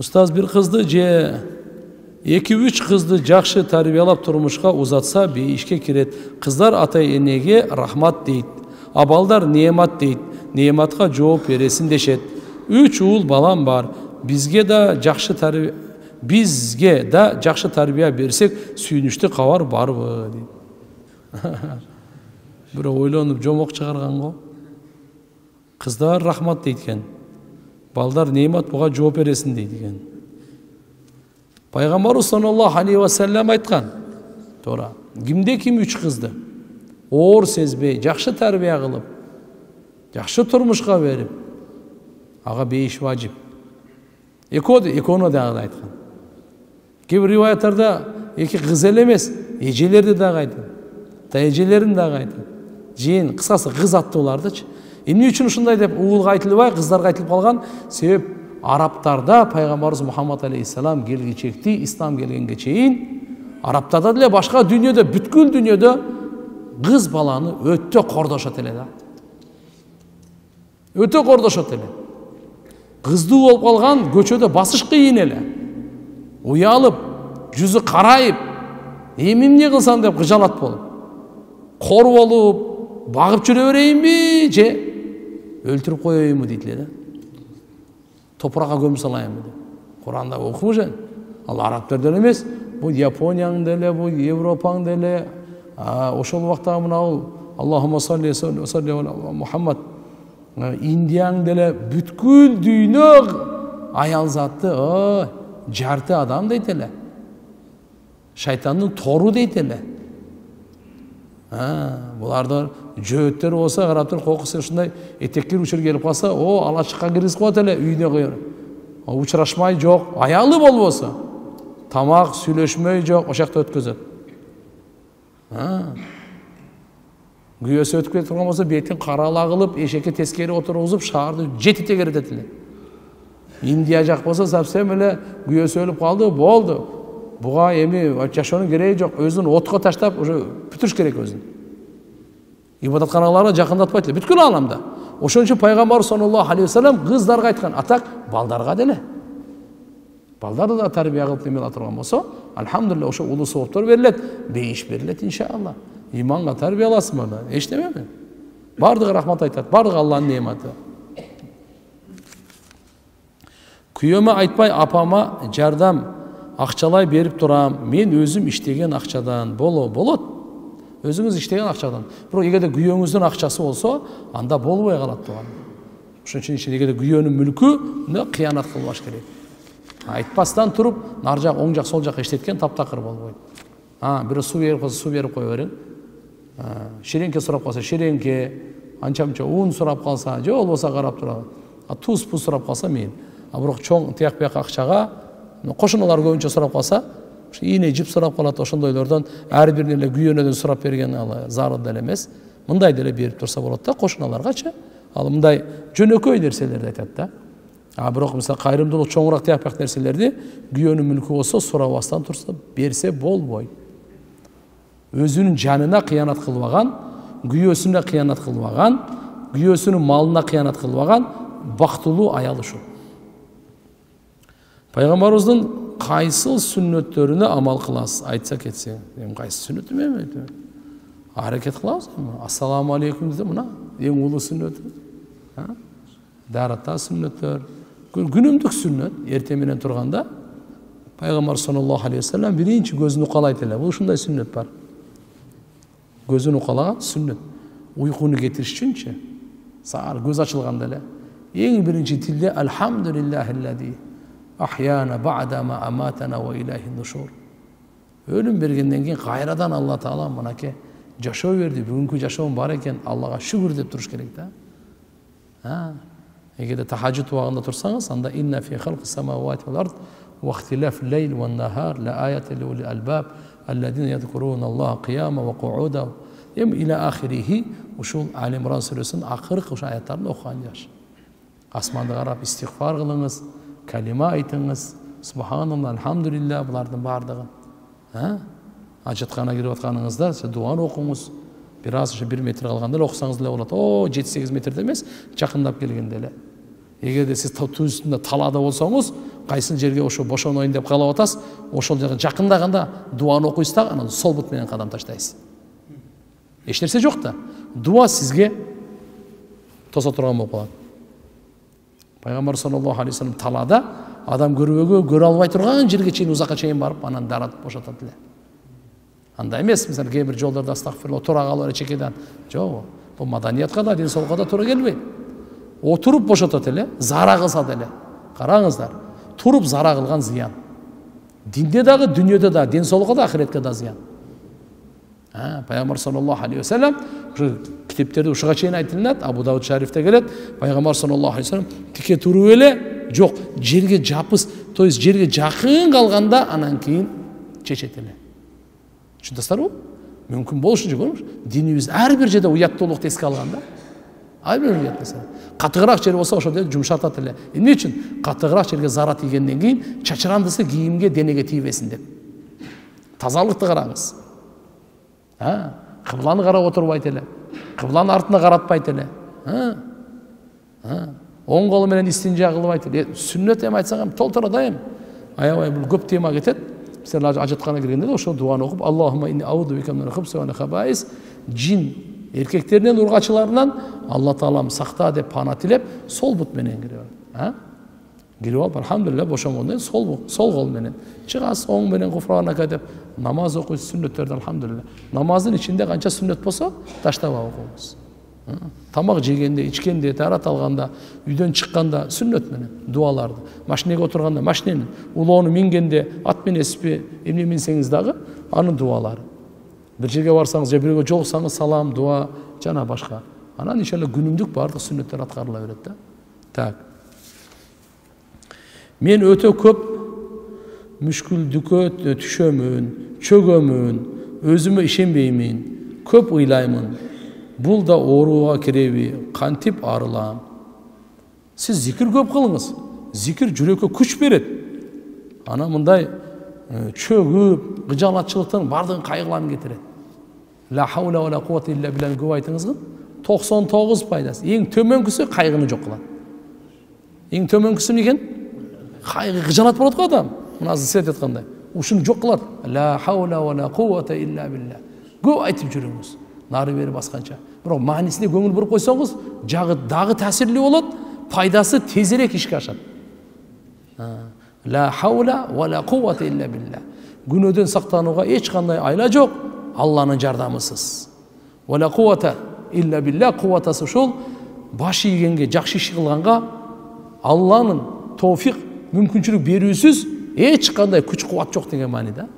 ұстаз бір қызды же эки үч кызды жакшы тарбиялап турмушка узатса бейишке кирет кыздар ата энеге рахмат дейт а балдар неемат дейт неематка жооп бересин дешет үч уул балам бар бизге да жакшы тарбия бизге да жакшы тарбия берсек сүйүнүчтүү кабар барбы дейт бирок ойлонуп жомок чыгарган го кыздар рахмат дейт экен балдар неемат буга жооп бересиң дейт экен пайғамбарымыз саллаллаху алейхи уассалам айтқан. Туура кимде ким үч кызды оор сезбей жакшы тарбия кылып жакшы турмушка берип ага бейиш важип экөөнө дагы да айткан кээ бир риваяттарда эки кыз эле эмес эжелерди дагы айтат да эжелерин дагы айтат жиен кыскасы кыз аттуулардычы эмне үчүн ушундай деп уулга айтылбай кыздарга айтылып калган себеп арабтарда пайғамбарымыз мұхаммад алейхисалам келгенчекти ислам келгенге чейин арабтарда деле башка дүйнөдө бүткүл дүйнөдө кыз баланы өтө кордошот эле да өтө кордошот эле кыздуу болуп калган көчөдө басыш кыйын эле уялып жүзү карайып эми эмне кылсам деп кыжалат болуп кор болуп багып жүрө берейинби же? Коеюнбу дейт эле да? Топыраққа көміп салайынбы деп. Құранда оқып жүр ал арабтар деле эмес бул японияң деле бул европаң деле ошол убактагы мынау аллахума салли мухаммад. Индияң деле бүткүл дүйнө аял затты жарты адам дейт эле шайтандын тору дейт эле буларды жөөттөр болсо карап туруп кокусу ушундай этеккир учур келип калса о алачыкка киргизип коет эле үйүнө учурашмай жок аялы болбосо тамак сүйлөшмөй жок ошол жакта өткөзөт күйөөсү өтүп кетип турган болсо бетин карала кылып эшекке тескери отургузуп шаарды жети тегеретет эле индия жак болсо совсем эле күйөөсү өлүп калды болду буга эми жашоонун кереги жок өзүн отко таштап уже бүтүрүш керек ибадатканаларга жакындатпайт эле бүткүл ааламда ошон үчүн пайгамбар саллаллаху алейхи вассалам кыздарга айткан а так балдарга деле балдарды да тарбия кылып неме турган болсо альхамдулилля ошо улуу сооптор берилет бейиш берилет иншалла иманга тарбияласынбы эчтеме баардыгы рахмат айтат баардыгы алланын неаматы күйөөмө айтпай апама жардам акчалай берип турам мен өзүм иштеген акчадан боло болот өзүңүз иштеген акчадан бирок эгерде күйөөңүздүн акчасы болсо анда болбой калат тууган ошон үчүн эгерде күйөөнүн мүлкүнө кыянат кылбаш керек айтпастан туруп нары жак оң жак сол жака иштеткен таптакыр болбойт бирөө суу берип калса суу берип кое бериң ширеңке сурап калса ширеңке анча мынча ун сурап калса же болбосо карап туруп туз пуз сурап калса мейли а бирок чоң тияк бияк акчага кошуналар көбүнчө сурап калса ийне жип сурап калат ошондойлордон ар бирин эле күйөөнөдөн сурап берген ал зарыл деле эмес мындай деле берип турса болот да кошуналаргачы ал мындай жөнөкөй нерселерди айтат да а бирок мисалы кайрымдуулук чоңураак тияк бияк нерселерди күйөөнүн мүлкү болсо сурабастан турса берсе болбойт өзүнүн жанына кыянат кылбаган күйөөсүнө кыянат кылбаган күйөөсүнүн малына кыянат кылбаган бактылуу аял ушул пайгамбарыбыздын кайсыл сүннөттөрүнө амал кыласыз айтса кетсе эми кайсы сүннөт эме аракет кылабыз эми ассаламу алейкум десе мына эң улуу сүннөтү дарата сүннөттөр күнүмдүк сүннөт эртең менен турганда пайгамбар саллаллаху алейхи вассалам биринчи көзүн укалайт эле бул ушундай сүннөт бар? Көзүн укалаган сүннөт уйкуну кетириш үчүнчү саары көз ачылганда эле эң биринчи тилде ahyana ba'dama amatana ve ilahi nuşur. Ölüm бергенден кейін қайрадан алла тағала мынакей жашоо берди бүгүнкү жашооң бар екен аллаға шүкір деп туруш керек та да эгерде тахажжуд убагында тұрсаңыз анда инна фи халқи самавати вал ард ва ихтилаф лейл ван нахар ла аятин ли ули албаб алладина ядкуруна аллаха қияма ва қууда эм ила ахирихи ушул ал имран сүрөсүнүн акыркы ушу аяттарын окуган жакшы асманды қарап истигфар қылыңыз кәлима айтыңыз. Субханалла альхамдулилля бұлардың барлығын ажатхана кіріп жатқаныңызда сіз дуаны оқыңыз. Біраз уже бір метр қалғанда окусаңыз деле болот о жети сегиз метрде эмес жакындап келгенде эле эгерде сиз туу үстүндө талаада болсоңуз кайсыл жерге ошо бошоноюн деп каалап атасыз ошол жерге жакындаганда дуаны окуйсуз дагы анан сол бут менен кадам таштайсыз. Эч нерсе жок да дуа сизге тосо турган болуп калат пайгамбар саллаллаху алейхи вассалам талаада адам көрбөгө көрө албай турган жерге чейин узакка чейин барып анан даратып бошотот эле андай эмес мисалы кээ бир жолдордо астагфирулла тура калып эле чекеден жок бул маданиятка да ден соолукка да туура келбейт отуруп бошотот эле зара кылса деле караңыздар туруп зара кылган зыян динде дагы дүйнөдө да ден соолукка да ахиретке да зыян пайгамбар саллаллаху алейхи вассалам ушу китептерде ушуга чейин айтылынат абу дауд шарифте келет пайгамбар саллаллаху алейхи вассалам тике туруп эле жок жерге жапыс то есть жерге жакын калганда анан кийин чечет эле түшүнүп мүмкүн болушу көрүңүз динибиз ар бир жерде уяттуулукту эске алган да ар бир жер болсо ошол жерди жумшартат эле эмне үчүн катыгыраак жерге зара тийгенден кийин чачырандысы кийимге денеге тийбесин деп тазалыкты караңыз кыбланы карап отурбайт эле кыбланын артына каратпайт эле оң колу менен истинжа кылбайт эле сүннөт эми айтсак эми толтура да эми аябай бул көп тема кетет сіздер ажаткана киргенде да ошол дуаны окуп аллахума жин эркектеринен ургачыларынан алла таалам сакта деп пана тилеп сол бут менен кирип кирип алып альхамдулилля бошонгондон кийин сол сол кол менен чыгасыз оң менен гуфранака деп намаз окуйсуз сүннөттөрдү альхамдулилля намаздын ичинде канча сүннөт болсо таштабай окуңуз тамак жегенде ичкенде таарат алганда үйдөн чыкканда сүннөт менен дуаларды машинеге отурганда машиненин улоону мингенде ат минесизби эмне минсеңиз дагы анын дуалары бир жерге барсаңыз же бирөөгө жолуксаңыз салам дуа жана башка анан иншалла күнүмдүк баардык сүннөттөр аткарыла берет да так мен өтө көп мүшкүлдүккө түшөмүн чөгөмүн өзүмө ишенбеймин көп ыйлаймын бул да ооруга киреби кантип арылам сиз зикир көп кылыңыз зикир жүрөккө күч берет анан мындай чөгүп кыжаалатчылыктын баардыгын кайгыларын кетирет ла хаула вала кувата илля билланы көп токсон тогуз пайдасы эң төмөнкүсү кайгыны жок кылат эң төмөнкүсү эмне экен кайгы кыжаалат болот го адам мына азыр сиз айткандай ушуну жок кылат ла хаула кувата илля билля көп айтып жүрүңүз нары бери басканча бирок маанисине көңүл буруп койсоңуз жагы дагы таасирлүү болот пайдасы тезирээк ишке ашат ла хаула вала кувата илля билля эч кандай айла жок алланын жардамысыз вала кувата илля билля кубатасы ушул баш ийгенге жакшы иш кылганга алланын тофик мүмкүнчүлүк берүүсүз эч кандай күч кубат жок деген маанида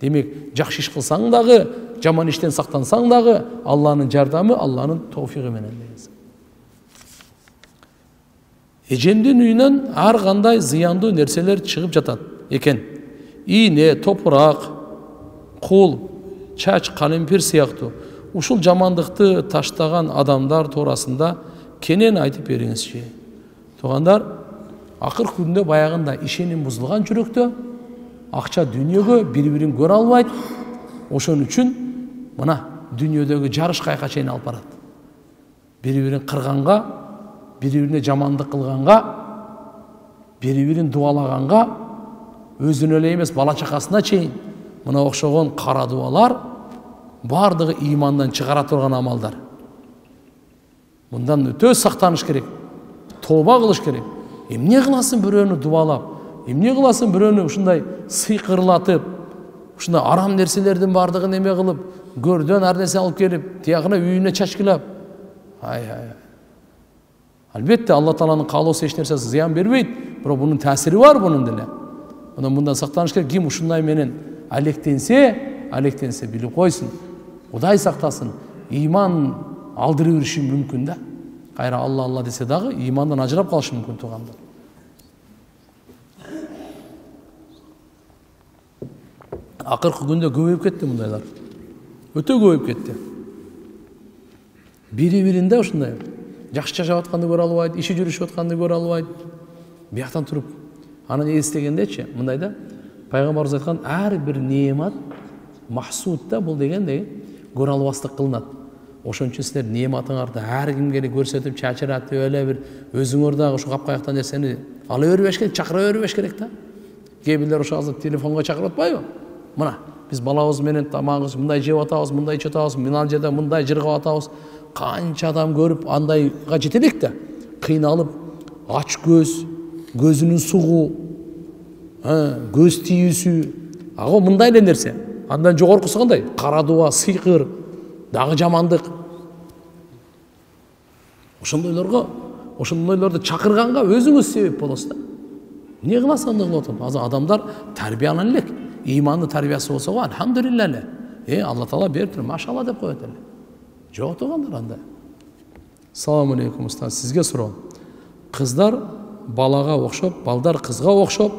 демек жакшы иш кылсаң дагы жаман иштен сактансаң дагы алланын жардамы алланын тофиги менен деген эжемдин үйүнөн ар кандай зыяндуу нерселер чыгып жатат экен ийне топурак кул чач калемпир сыяктуу ушул жамандыкты таштаган адамдар туурасында кенен айтып бериңизчи туугандар акыркы күндө баягындай ишеним бузулган жүрөктө акча дүйнөгө бири бирин көрө албайт. Ошон үчүн мына дүйнөдөгү жарыш каяка чейин алып барат. Бири бирин кырганга бири бирине жамандык кылганга бири бирин дубалаганга өзүнө эле эмес бала чакасына чейин мына окшогон кара дубалар баардыгы ыймандан чыгара турган амалдар. Мындан өтө сактаныш керек тооба кылыш керек эмне кыласың бирөөнү дубалап эмне кыласың бирөөнү ушундай сыйкырлатып ушундай арам нерселердин баардыгын эме кылып көрдөн ар нерсе алып келип тиягына үйүнө чачкылап ай ай албетте алла тааланын каалоосу эч нерсе зыян бербейт бирок бунун таасири бар бунун деле анан мындан сактаныш керек ким ушундай менен алектенсе алектенсе билип койсун кудай сактасын ыйман алдыра бериши мүмкүн да. Кайра алла алла десе дагы ыймандан ажырап калышы мүмкүн туугандар акыркы күндө көбөйүп кетти мындайлар өтө көбөйүп кетти бири бирин да ушундай жакшы жашап атканды көрө албайт иши жүрүшүп атканды көрө албайт бияктан туруп анан эстегендечи мындай да? Пайгамбарыбыз айткан ар бир неемат махсуд да бул дегендей көрө албастык кылынат ошон үчүн силер неематыңарды ар кимге эле көрсөтүп чачыратып эле бир өзүңөр дагы ушу капкаякта нерсени ала бербеш керек чакыра бербеш керек да кээ бирлер ошол азыр телефонго чакырып атпайбы? Мына биз балабыз менен тамагыбыз мындай жеп атабыз мындай ичип атабыз мына жерде мындай жыргап атабыз канча адам көрүп андайга жете элек да кыйналып ач көз көзүнүн сугу көз тийүүсү ага мындай эле нерсе андан жогоркусу кандай кара дуба сыйкыр дагы жамандык ошондойлорго ошондойлорду чакырганга өзүңүз себеп болосуз да. Эмне кыласың андай кылып атып азыр адамдар тарбиялана элек. Имандын тарбиясы болсо го альхамдулилля э алла таала берип туруп машалла деп коет эле жок туугандар андай саламу алейкум устаз сизге суроо кыздар балага окшоп балдар кызга окшоп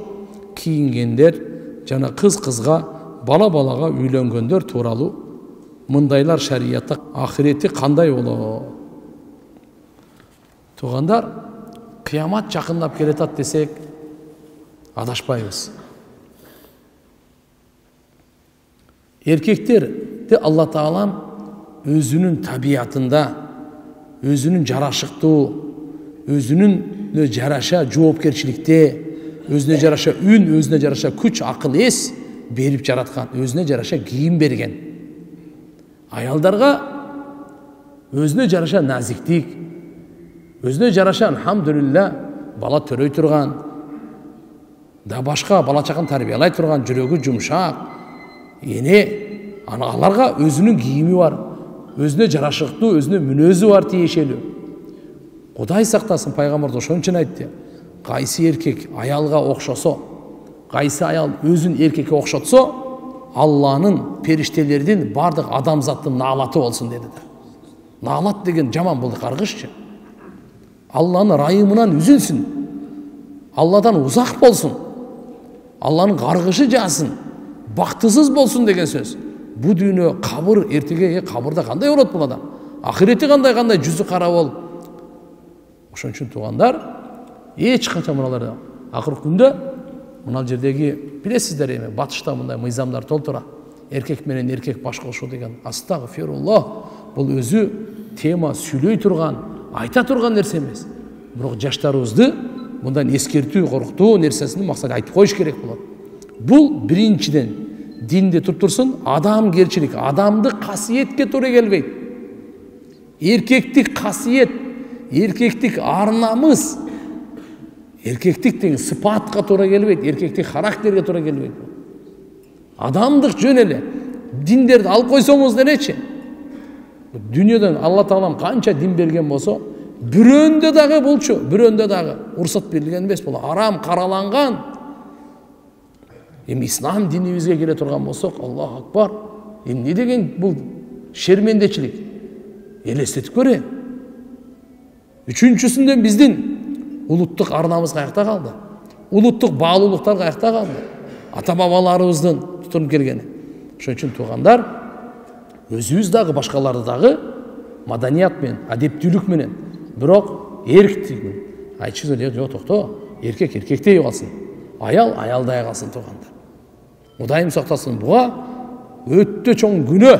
кийингендер жана кыз кызга бала балага үйлөнгөндөр тууралуу мындайлар шариятта ахирети кандай болот туугандар кыямат жакындап келатат десек адашпайбыз эркектерди алла таалам өзүнүн табиятында өзүнүн жарашыктуу өзүнүн жараша жоопкерчиликте өзүнө жараша үн өзүнө жараша күч акыл эс берип жараткан өзүнө жараша кийим берген аялдарга өзүнө жараша назиктик өзүнө жараша альхамдулилля бала төрөй турган да башка бала чаган тарбиялай турган жүрөгү эне аларга өзүнүн кийими бар өзүнө жарашыктуу өзүнө мүнөзү бар тиешелүү кудай сактасын пайгамбарыбыз ошон үчүн айтты кайсы эркек аялга окшосо кайсы аял өзүн эркекке окшотсо алланын периштелердин баардык адамзаттын наалаты болсун деди да наалат деген жаман бул каргышчы алланын ырайымынан үзүлсүн алладан узак болсун алланын каргышы жаасын бактысыз болсун деген сөз. Бул дүйнө кабыр эртеге кабырда кандай болот бул адам? Акырети кандай кандай жүзү кара болуп ошон үчүн туугандар эч качан акыркы күндө мына жердеги билесиздер эми батышта мындай мыйзамдар толтура. Эркек менен эркек баш кошуу деген астагфируллах бул өзү тема сүйлөй турган айта турган нерсе эмес. Бирок жаштарыбызды мындай эскертүү коркутуу нерсесин максат айтып коюш керек болот. Бул биринчиден динде туруп турсун адамгерчилик адамдык касиетке туура келбейт эркектик касиет эркектик ар намыс эркектик деген сыпатка туура келбейт эркектик характерге туура келбейт адамдык жөн эле диндерди алып койсоңуз делечи дүйнөдөн алла таалам канча дин берген болсо бирөөндө дагы булчу бирөөндө дагы уруксат берилген эмес бул арам караланган эми ислам динибизге келе турган болсок аллаху акбар эмне деген бул шермендечилик элестетип көрөйүн үчүнчүсүндөн биздин улуттук ар намыс каякта калды улуттук баалуулуктар каякта калды ата бабаларыбыздын тутунуп келгени ошон үчүн туугандар өзүбүз дагы башкаларды дагы маданият менен адептүүлүк менен бирок эрктик айтышыбыз жок токто эркек эркектей калсын аял аялдай калсын туугандар кудайым сактасын буга өтө чоң күнөө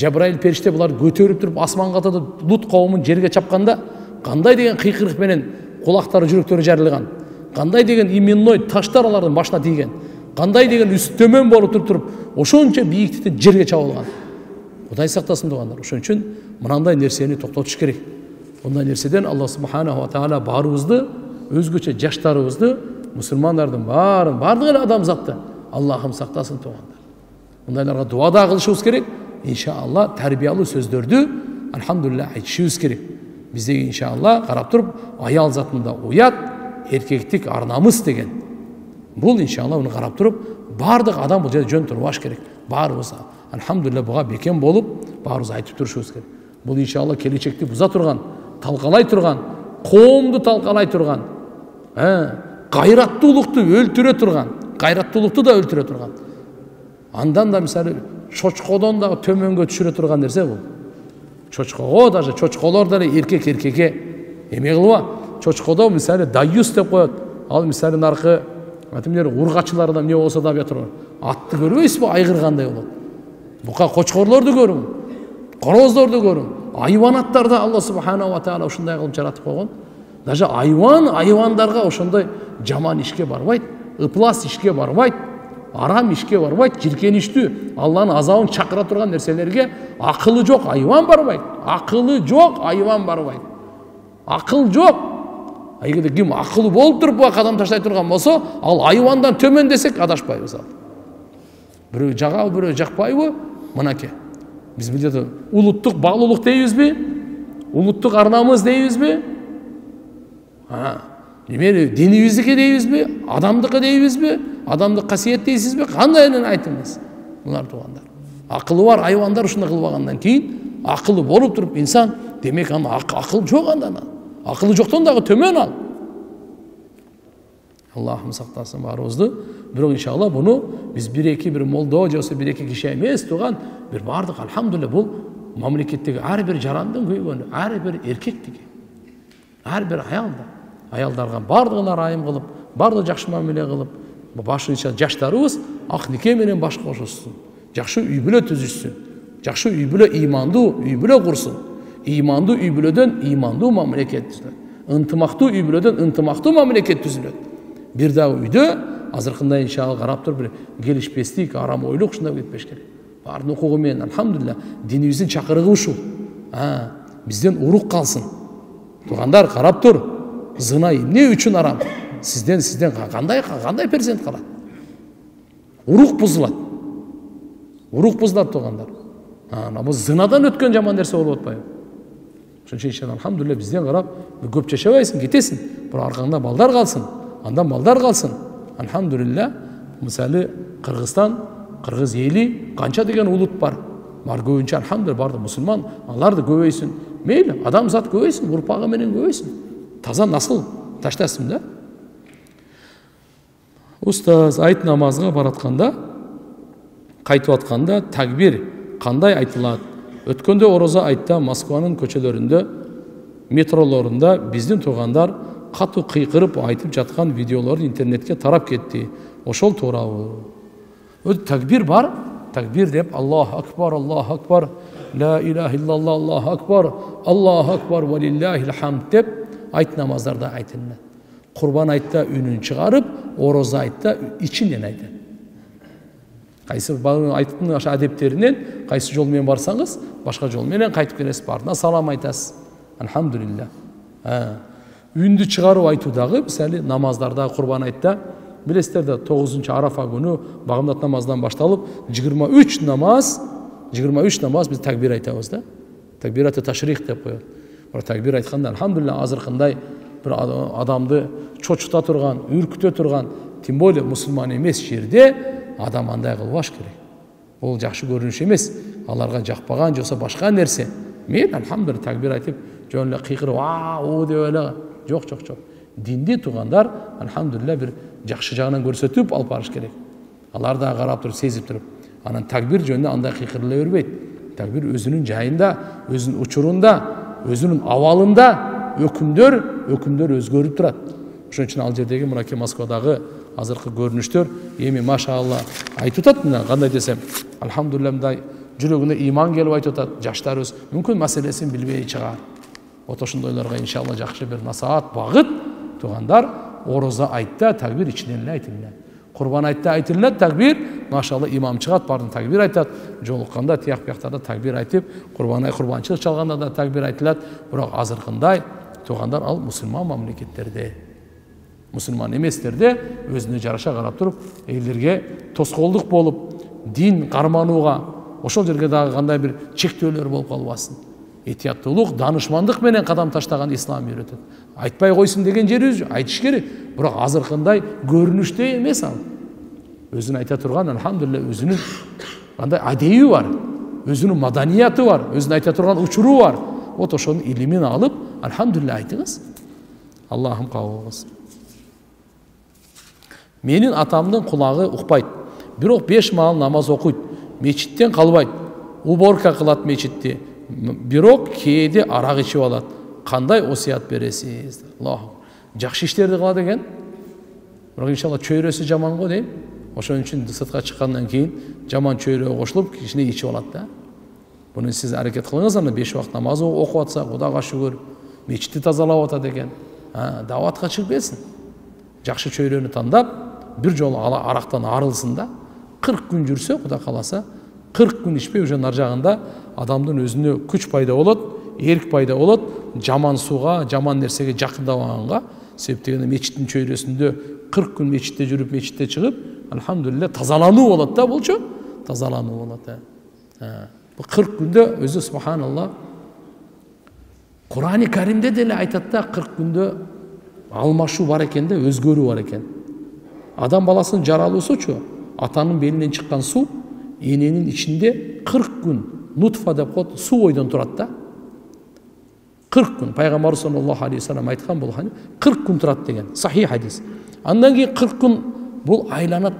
жабраил периште буларды көтөрүп туруп асманга атып лут коомун жерге чапканда кандай деген кыйкырык менен кулактары жүрөктөрү жарылган кандай деген именной таштар алардын башына тийген кандай деген үстү төмөн болуп туруп туруп ошончо бийиктиктен жерге чабылган кудай сактасын туугандар ошон үчүн мынандай нерсени токтотуш керек. Мындай нерседен алла субханала таала баарыбызды өзгөчө жаштарыбызды мусулмандардын баарын баардык эле адамзатты аллахым сактасын туугандар мындайларга дуа да кылышыбыз керек иншалла тарбиялуу сөздөрдү альхамдулилля айтышыбыз керек биздеги иншалла карап туруп аял затында уят эркектик ар намыс деген бул иншалла муну карап туруп баардык адам бул жерде жөн турбаш керек баарыбыз альхамдулилля буга бекем болуп баарыбыз айтып турушубуз керек бул иншалла келечекти буза турган талкалай турган коомду талкалай турган кайраттуулукту өлтүрө турган кайраттуулукту да өлтүрө турган андан да мисалы чочкодон дагы төмөнгө түшүрө турган нерсе бул чочкого даже чочколор деле эркек эркекке эме кылыба чочкодо мисалы даюс деп коет ал мисалы наркы эмне ургачыларда эмне болсо да буя туруп атты көрбөйсүзбү айгыр кандай болот бука кочкорлорду көрүң короздорду көрүң айбанаттарды алла субханала таала ушундай кылып жаратып койгон даже айуан айуандарға ошондой жаман ишке барбайт ыплас ишке барбайт арам ишке барбайт жиркеничтүү алланын азабын чакыра турган нерселерге акылы жок айван барбайт акылы жок айван барбайт акыл жок эгерде ким акылы болуп туруп буга кадам таштай турган болсо ал айвандан төмөн десек адашпайбыз ал бирөө жагабы бирөө жакпайбы мынакей биз бул улуттук баалуулук дейбизби улуттук ар намыс дейбизби немени динибиздики дейбизби адамдыкы дейбизби адамдык касиет дейсизби кандай энен айтыңыз мулар туугандар акылы бар айвандар ушундай кылбагандан кийин акылы болуп туруп инсан демек анын акыл жок андан акылы жоктон дагы төмөн ал аллахым сактасын баарыбызды бирок иншалла буну биз бир эки бир молдо же болбосо бир эки киши эмес тууган бир баардык альхамдулилля ар бир жарандын күйгөнү ар бир эркектики ар бир аялда аялдарга баардыгына ырайым кылып баардыгы жакшы мамиле кылып башынча жаштарыбыз ак нике менен баш кошушсун жакшы үй бүлө түзүшсүн жакшы үй бүлө ыймандуу үй бүлө курсун ыймандуу үй бүлөдөн ыймандуу мамлекет түзүлөт ынтымактуу үй бүлөдөн ынтымактуу мамлекет түзүлөт. Бир дагы үйдө азыркындай иншалла карап туруп бир келишпестик арам ойлук ушундай кетпеш керек. Баарын укугу менен альхамдулилля динибиздин чакырыгы ушул. Бизден урук калсын. Туугандар карап тур. Зына эмне үчүн арам? Сизден сизден кандай кандай перзент калат урук бузулат урук бузулат туугандар бул зынадан өткөн жаман нерсе болуп атпайбы ошон үчүн альхамдулилля бизден карап көп жашабайсың кетесиң бирок аркаңда балдар калсын андан балдар калсын альхамдулилля мисалы кыргызстан кыргыз эли канча деген улут бар. Бар көбүнчө альхамдулилля баардык мусулман алар да көбөйсүн мейли адамзат көбөйсүн урпагы менен көбөйсүн таза насыл таштасын да. Устаз айт намазга баратканда кайтып атканда такбир кандай айтылат өткөндө орозо айтта москванын көчөлөрүндө метролорунда биздин туугандар катуу кыйкырып айтып жаткан видеолор интернетке тарап кетти ошол туурабы өзү такбир бар такбир деп аллаху акбар аллаху акбар ла иляха иллалла аллаху акбар аллаху акбар хамд деп айт намаздарда айтылат құрбан айтта үнін шығарып ораза айтта ішінен айтады қайсы айттың ошо адептеринен кайсы жол менен барсаңыз башка жол менен кайтып келесиз баарына салам айтасыз. Альхамдулилля үнді чыгарып айтуу дагы мисалы намаздарда курбан айтта билесиздер да тогузунчу арафа күнү багымдат намазынан башталып жыйырма үч намаз жыйырма үч намаз биз такбир айтабыз да. Такбираты ташрих деп коет бирок такбир айтканда альхамдулилля азыркындай бір адамды чочута турган үркүтө турган тем более мусулман эмес жерде адам андай кылбаш керек бул жакшы көрүнүш эмес аларга жакпаган же болбосо башка нерсе мейли альхамдулилля такбир айтып жөн эле кыйкырып а у деп эле жок жок жок динди туугандар альхамдулилля бир жакшы жагынан көрсөтүп алып барыш керек алар дагы карап туруп сезип туруп анан такбир жөнүндө андай кыйкырыла бербейт такбир өзүнүн жайында өзүнүн учурунда өзүнүн абалында өкүмдөр өкүмдөр өзгөрүп турат ошон үчүн ал жердеги мынакей москвадагы азыркы көрүнүштөр эми машалла айтып атат мына кандай десем альхамдулилля мындай жүрөгүнө ыйман келип айтып атат жаштарыбыз мүмкүн маселесин билбей чыгаар вот ошондойлорго иншалла жакшы бир насаат багыт туугандар орозо айтта такбир ичинен эле айтылат курбан айтта айтылат такбир машалла имам чыгат баардыгы такбир айтат жолукканда тияк бияктарда такбир айтып курбан курбанчылык чалганда да такбир айтылат бирок азыркындай туугандар ал мусулман мамлекеттерде мусулман эместерде өзүнө жараша карап туруп элдерге тоскоолдук болуп дин карманууга ошол жерге дагы кандай бир чектөөлөр болуп калбасын этияттуулук даанышмандык менен кадам таштаган ислам үйрөтөт айтпай койсун деген жерибиз айтыш керек бирок азыркындай көрүнүштөй эмес ал өзүн айта турган альхамдулилля өзүнүн кандай адеби бар өзүнүн маданияты бар өзүнүн айта турган учуру бар вот ошонун илимин алып альхамдулилля айтыңыз аллахым кабыл кылсын менин атамдын кулагы укпайт бирок беш маал намаз окуйт мечиттен калбайт уборка кылат мечитти бирок кээде арак ичип алат. Кандай осуят бересиз? Жакшы иштерди кылат экен. Бирок иншалла чөйрөсү жаман го дейм ошон үчүн сыртка чыккандан кийин жаман чөйрөгө кошулуп кичине ичип алат да. Буну сиз аракет кылыңыз ана беш убакыт намаз окуп атса кудайга шүгүр мечитти тазалап атат экен. Дааватка чыгып келсин. Жакшы чөйрөнү тандап бир жолу арактан арылсын да. Кырк күн жүрсө кудай кааласа кырк күн ичпей уже нар жагында адамдын өзүнө күч пайда болот эрк пайда болот. Жаман сууга жаман нерсеге жакындабаганга себеп дегенде мечиттин чөйрөсүндө кырк күн мечитте жүрүп мечитте чыгып альхамдулилля тазалануу болот да булчу тазалануу болот бул кырк күндө өзү субханалла курани каримде деле айтат да кырк күндө алмашуу бар экен да өзгөрүү бар экен. Адам баласынын жаралуусучу атанын белинен чыккан суу эненин ичинде кырк күн нутфа деп коет суу бойдон турат да кырк күн пайгамбарыбыз саллаллаху алейхи вассалам айткан бул кырк күн турат деген сахи хадис андан кийин кырк күн бул айланат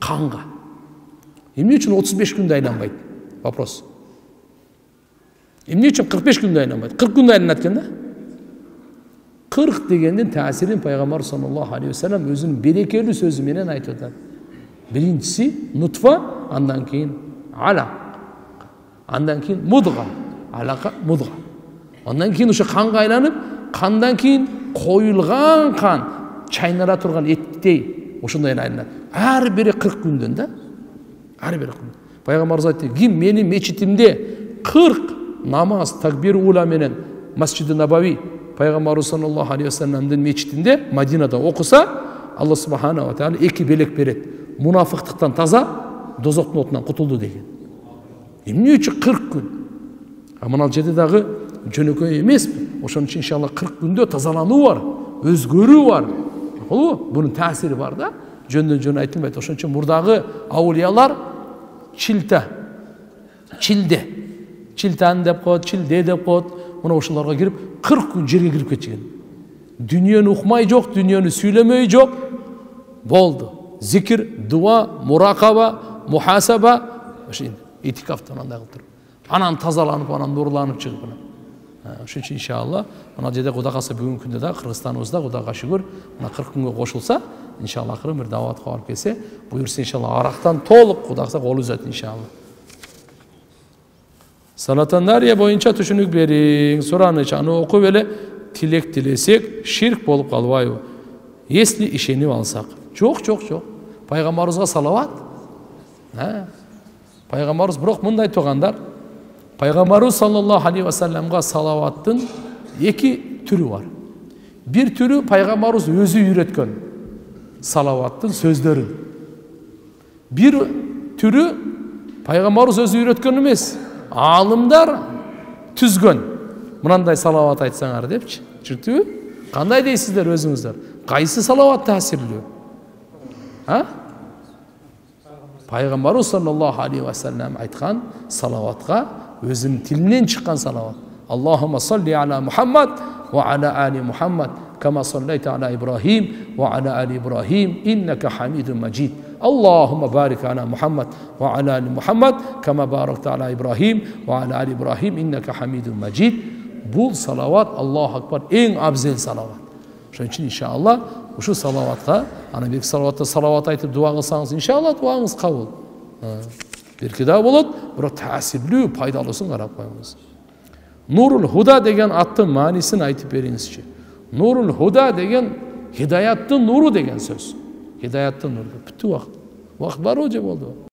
канга эмне үчүн отуз беш күндө айланбайт вопрос. Эмне үчүн кырк беш күндө айланбайт кырк күндө айланат экен да кырк дегендин таасирин пайгамбарыбыз саллаллаху алейхи вассалам өзүнүн берекелүү сөзү менен айтып атат биринчиси нутфа андан кийин ала андан кийин мудга алака мудга андан кийин ошо канга айланып кандан кийин коюлган кан чайнала турган эттей ошондой айланат ар бири кырк күндөн да ар бири пайгамбарыбыз айтты ким менин мечитимде кырк намаз такбир ула менен масжиди набави пайгамбарыбыз саллаллаху алейхи вассаламдын мечитинде мадинада окуса алла субханала тағала эки белек берет мунафыктыктан таза дозоктун отунан кутулду деген эмне үчүн кырк күн. А мына жерде дагы жөнөкөй эмес ошон үчүн иншалла кырк күндө тазалануу бар өзгөрүү бар. Болобу бунун таасири бар да. Жөндөн жөн айтылбайт ошон үчүн мурдагы аулиялар чилта чилде. Чилтан деп коет чилде деп коет. Мына ошолорго кирип кырк күн жерге кирип кетчү экен дүниені укмай жок дүниені сүйлөмөй жок. Болду. Зикир дуа муракаба мухасаба. Этикафты андай кылып туруп анан тазаланып анан нурланып чыгып ошон үчүн иншалла мына жерде кудай кааласа бүгүнкү күндө да кыргызстаныбызда кудайга шүгүр мына кырк күнгө кошулса иншалла акырын бир дааватка барып келсе буюрса иншалла арактан толук кудай кааласа кол үзөт иншалла салатандария боюнча түшүнүк бериң сураныч аны окуп эле тилек тилесек ширк болуп калбайбы если ишенип алсак жок жок жок пайгамбарыбызга салават пайгамбарыбыз бирок мындай туугандар пайгамбарыбыз саллаллаху алейхи вассаламга салаваттын эки түрү бар. Бир түрү пайгамбарыбыз өзү үйрөткөн салаваттын сөздөрүн бир түрү пайгамбарыбыз өзү үйрөткөн эмес аалымдар түзгөн мынандай салават айтсаңар депчи түшүнүктүбү кандай дейсиздер өзүңүздөр кайсы салават таасирлүү а payg'ambari sollallohu alayhi vasallam aytgan salovatga o'zini tilidan chiqqan salovat allohima solli ala muhammad va ala ali muhammad كما صليت على إبراهيم وعلى آل إبراهيم إنك حميد مجيد اللهم بارك على محمد وعلى آل محمد كما باركت على إبراهيم وعلى آل إبراهيم إنك حميد مجيد bu salavat Allohu Akbar eng afzal salovat shuning uchun inshaalloh ушул салаватка ана берки салаватта салават айтып дуа кылсаңыз иншалла дуаңыз кабыл берки да болот бирок таасирлүү пайдалуусун карап коюңуз. Нурул худа деген аттын маанисин айтып бериңизчи. Нурул худа деген хидаяттын нуру деген сөз. Хидаяттын нуру. Бүттү убакыт убакыт барбы же болдубу